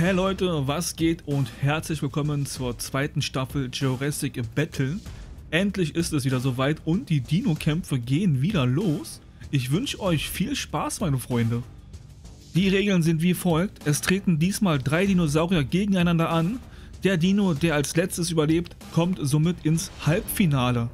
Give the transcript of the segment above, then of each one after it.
Hey Leute, was geht und herzlich willkommen zur zweiten Staffel Jurassic Battle. Endlich ist es wieder soweit und die Dino-Kämpfe gehen wieder los. Ich wünsche euch viel Spaß, meine Freunde. Die Regeln sind wie folgt. Es treten diesmal drei Dinosaurier gegeneinander an. Der Dino, der als letztes überlebt, kommt somit ins Halbfinale.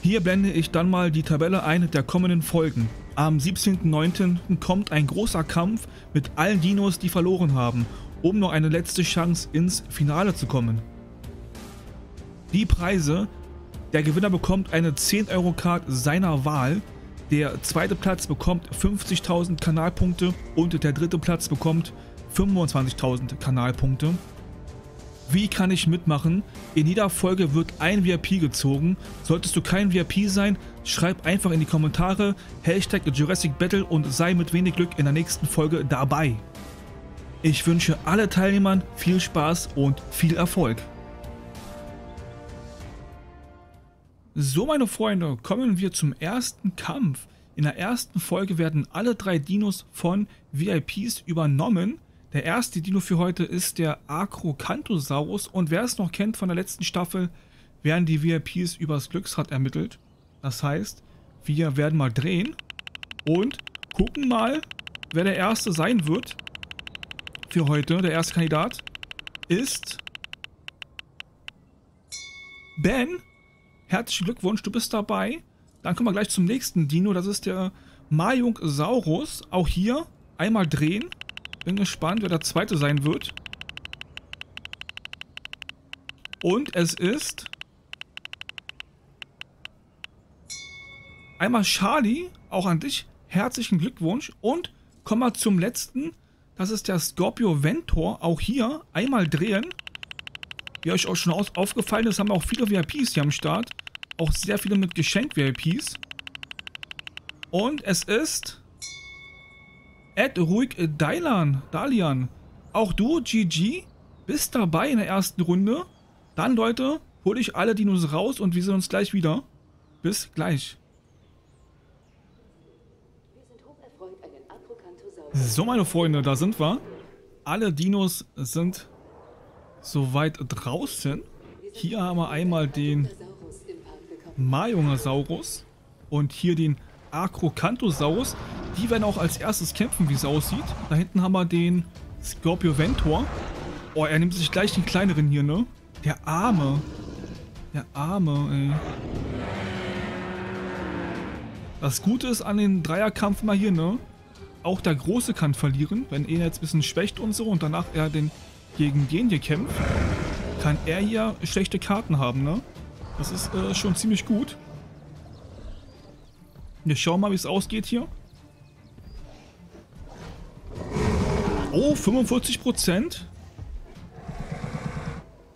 Hier blende ich dann mal die Tabelle ein der kommenden Folgen. Am 17.09. kommt ein großer Kampf mit allen Dinos, die verloren haben, um noch eine letzte Chance ins Finale zu kommen. Die Preise, der Gewinner bekommt eine 10 Euro Card seiner Wahl, der zweite Platz bekommt 50.000 Kanalpunkte und der dritte Platz bekommt 25.000 Kanalpunkte. Wie kann ich mitmachen? In jeder Folge wird ein VIP gezogen. Solltest du kein VIP sein, schreib einfach in die Kommentare Hashtag Jurassic Battle und sei mit wenig Glück in der nächsten Folge dabei. Ich wünsche alle Teilnehmern viel Spaß und viel Erfolg. So meine Freunde, kommen wir zum ersten Kampf. In der ersten Folge werden alle drei Dinos von VIPs übernommen. Der erste Dino für heute ist der Acrocanthosaurus und wer es noch kennt von der letzten Staffel, werden die VIPs übers Glücksrad ermittelt. Das heißt, wir werden mal drehen und gucken mal, wer der erste sein wird für heute. Der erste Kandidat ist Ben. Herzlichen Glückwunsch, du bist dabei. Dann kommen wir gleich zum nächsten Dino, das ist der Majungsaurus. Auch hier einmal drehen. Bin gespannt, wer der zweite sein wird. Und es ist... Einmal Charlie, auch an dich. Herzlichen Glückwunsch. Und kommen wir zum letzten. Das ist der Scorpio Ventor. Auch hier einmal drehen. Wie euch auch schon aufgefallen ist, haben wir auch viele VIPs hier am Start. Auch sehr viele mit Geschenk-VIPs. Und es ist... Ed ruhig Dailan, Dalian. Auch du, GG, bist dabei in der ersten Runde. Dann, Leute, hole ich alle Dinos raus und wir sehen uns gleich wieder. Bis gleich. So, meine Freunde, da sind wir. Alle Dinos sind soweit draußen. Hier haben wir einmal den Majungasaurus und hier den Acrocanthosaurus. Die werden auch als erstes kämpfen, wie es aussieht. Da hinten haben wir den Scorpio Ventor. Oh, er nimmt sich gleich den kleineren hier, ne? Der Arme. Der Arme, ey. Das Gute ist an den Dreierkampf mal hier, ne? Auch der Große kann verlieren, wenn er jetzt ein bisschen schwächt und so und danach er den gegen den hier kämpft, kann er hier schlechte Karten haben, ne? Das ist äh, schon ziemlich gut. Wir schauen mal, wie es ausgeht hier. Oh, 45 Prozent.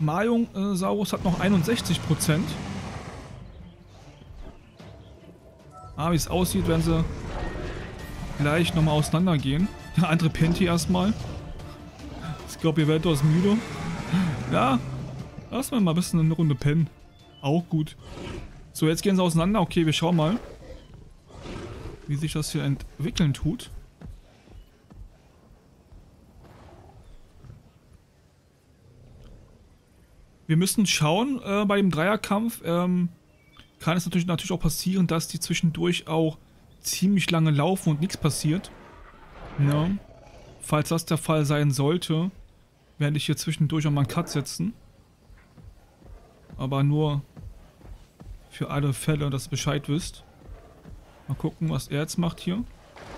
Majung-Saurus hat noch 61 Prozent. Ah, wie es aussieht, werden sie gleich nochmal auseinandergehen. Der andere pennt hier erstmal. Ich glaube, ihr werdet aus müde. Ja, lassen wir mal ein bisschen eine Runde pennen. Auch gut. So, jetzt gehen sie auseinander. Okay, wir schauen mal wie sich das hier entwickeln tut. Wir müssen schauen, äh, bei dem Dreierkampf ähm, kann es natürlich, natürlich auch passieren, dass die zwischendurch auch ziemlich lange laufen und nichts passiert. Ja. Falls das der Fall sein sollte, werde ich hier zwischendurch auch mal einen Cut setzen. Aber nur für alle Fälle, dass ihr Bescheid wisst. Mal gucken, was er jetzt macht hier.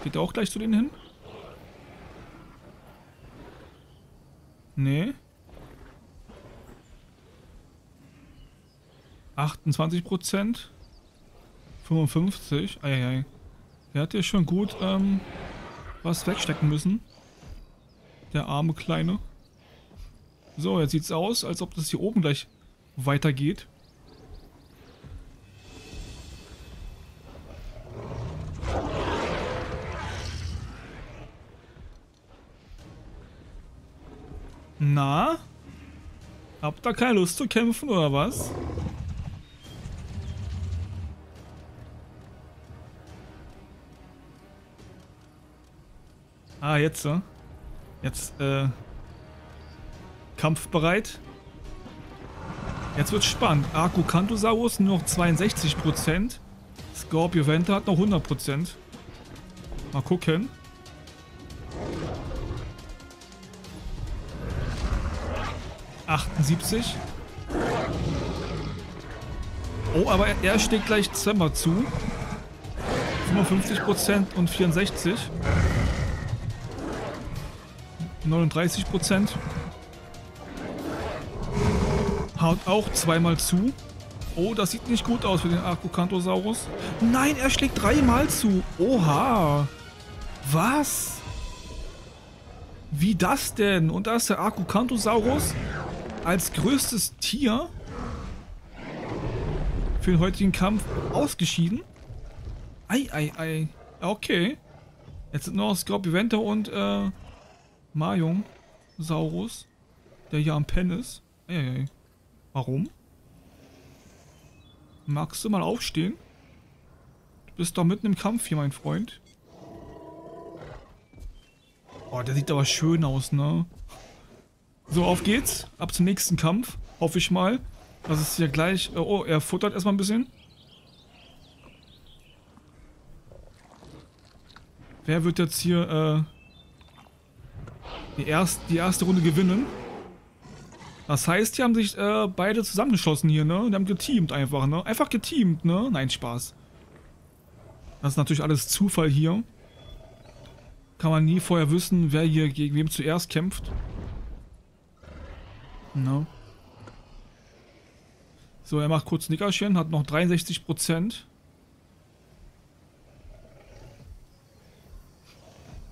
Geht er auch gleich zu denen hin? Nee. 28 Prozent. 55. Eieiei. Er hat ja schon gut ähm, was wegstecken müssen. Der arme Kleine. So, jetzt sieht es aus, als ob das hier oben gleich weitergeht. Na? Habt ihr keine Lust zu kämpfen oder was? Ah, jetzt so. Jetzt, äh, Kampfbereit. Jetzt wird spannend. Arcocantosaurus nur noch 62%. Scorpio Venta hat noch 100%. Mal gucken. Achtundsiebzig. Oh, aber er, steckt gleich zweimal zu. 55% und 64. 39%. Haut auch zweimal zu. Oh, das sieht nicht gut aus für den Arcocantosaurus. Nein, er schlägt dreimal zu. Oha. Was? Wie das denn? Und da ist der Arcocantosaurus als größtes Tier für den heutigen Kampf ausgeschieden. Ei, ei, ei. Okay. Jetzt sind noch Scorpiventa und äh, Majung Saurus, der hier am Pen ist. Ei, ei. Warum? Magst du mal aufstehen? Du bist doch mitten im Kampf hier, mein Freund. Oh, der sieht aber schön aus, ne? So, auf geht's. Ab zum nächsten Kampf. Hoffe ich mal. Das ist hier gleich... Oh, er futtert erstmal ein bisschen. Wer wird jetzt hier äh, die, erst, die erste Runde gewinnen? Das heißt, die haben sich äh, beide zusammengeschossen hier, ne? Die haben geteamt einfach, ne? Einfach geteamt, ne? Nein, Spaß. Das ist natürlich alles Zufall hier. Kann man nie vorher wissen, wer hier gegen wem zuerst kämpft. Ne? So, er macht kurz Nickerchen, hat noch 63%.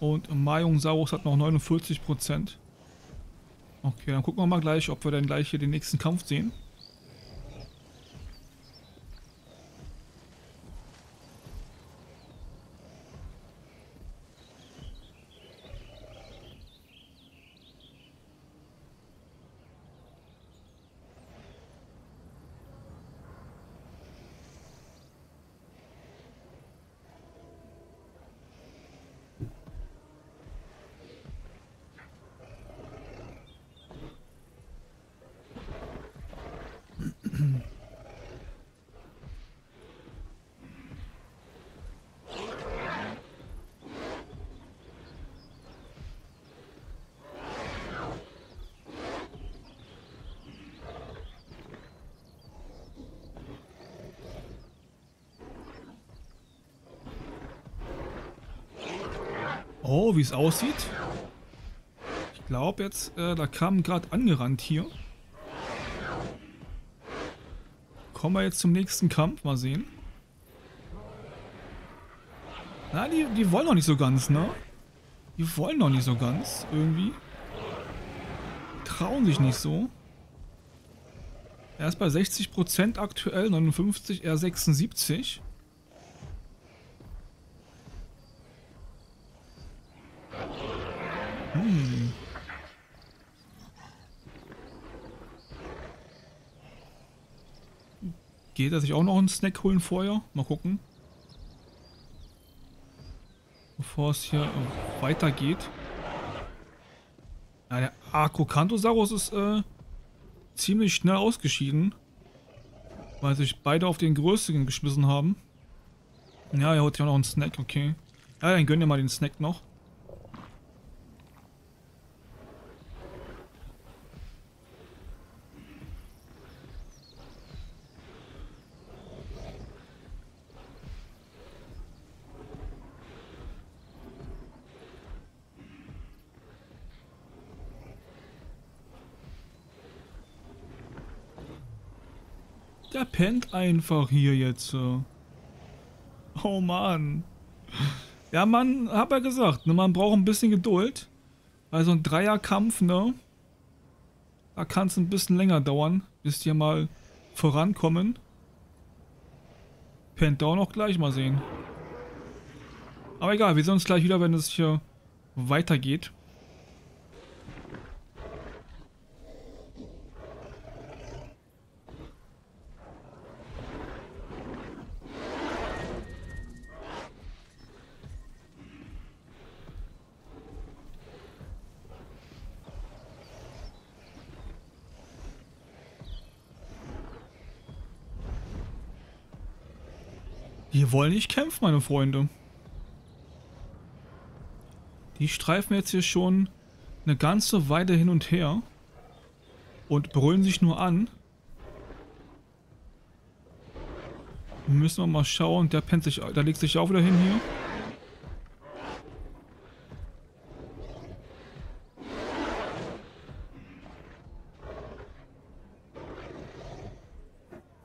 Und Mayung Saurus hat noch 49%. Okay, dann gucken wir mal gleich, ob wir dann gleich hier den nächsten Kampf sehen. Oh, wie es aussieht. Ich glaube jetzt, äh, da kam gerade angerannt hier. Kommen wir jetzt zum nächsten Kampf. Mal sehen. Na, die, die wollen noch nicht so ganz, ne? Die wollen noch nicht so ganz, irgendwie. Trauen sich nicht so. Er ist bei 60% aktuell, 59, er 76. Geht er sich auch noch einen Snack holen vorher? Mal gucken. Bevor es hier weitergeht. Ja, der Acrocanthosaurus ist äh, ziemlich schnell ausgeschieden. Weil sich beide auf den größeren geschmissen haben. Ja, er holt sich auch noch einen Snack, okay. Ja, dann gönn dir mal den Snack noch. Der pennt einfach hier jetzt. Oh Mann. Ja, man, hab ja gesagt, ne, man braucht ein bisschen Geduld. Weil so ein Dreierkampf, ne? Da kann es ein bisschen länger dauern, bis die mal vorankommen. Pennt auch noch gleich mal sehen. Aber egal, wir sehen uns gleich wieder, wenn es hier weitergeht. Die wollen nicht kämpfen, meine Freunde. Die streifen jetzt hier schon eine ganze Weile hin und her und brüllen sich nur an. Müssen wir mal schauen. Der pennt sich, der legt sich auch wieder hin hier.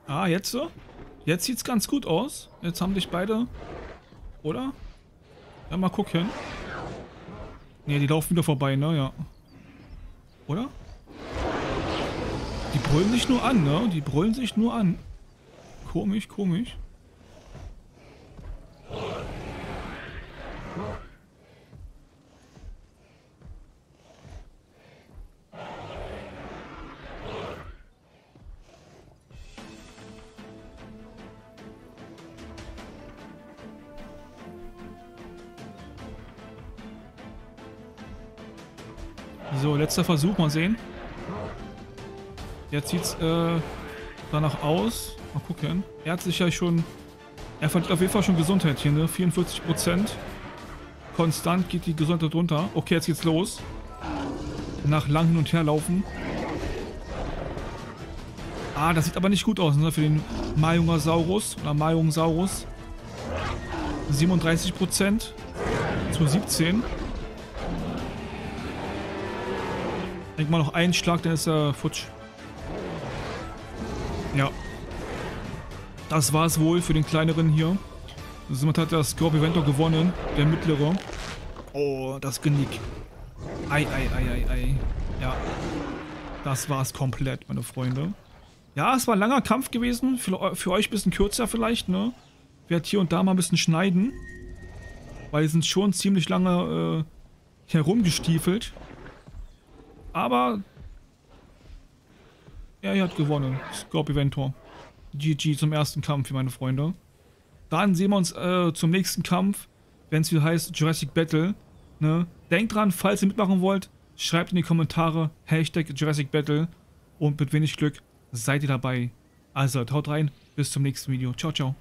Ah, jetzt so? Jetzt sieht's ganz gut aus. Jetzt haben dich beide... Oder? Ja, mal gucken. Ne, die laufen wieder vorbei, ne? Ja. Oder? Die brüllen sich nur an, ne? Die brüllen sich nur an. Komisch, komisch. So, letzter Versuch, mal sehen. Jetzt sieht's äh, danach aus. Mal gucken. Er hat sich ja schon... Er verliert auf jeden Fall schon Gesundheit hier, ne? 44%. Konstant geht die Gesundheit runter. Okay, jetzt geht's los. Nach lang hin und her laufen. Ah, das sieht aber nicht gut aus, ne? Für den Majungasaurus oder Majungsaurus. 37% zu 17. Denk mal noch einen Schlag, dann ist er futsch. Ja. Das war es wohl für den kleineren hier. Somit hat der Scorpiventor gewonnen, der mittlere. Oh, das Genick. Ei, ei, ei, ei, ei. Ja. Das war es komplett, meine Freunde. Ja, es war ein langer Kampf gewesen. Für, für euch ein bisschen kürzer vielleicht, ne? Werd hier und da mal ein bisschen schneiden. Weil die sind schon ziemlich lange äh, herumgestiefelt. Aber er hat gewonnen. Scorpiventor. GG zum ersten Kampf, meine Freunde. Dann sehen wir uns äh, zum nächsten Kampf, wenn es wieder heißt Jurassic Battle. Ne? Denkt dran, falls ihr mitmachen wollt, schreibt in die Kommentare Hashtag Jurassic Battle und mit wenig Glück seid ihr dabei. Also, haut rein, bis zum nächsten Video. Ciao, ciao.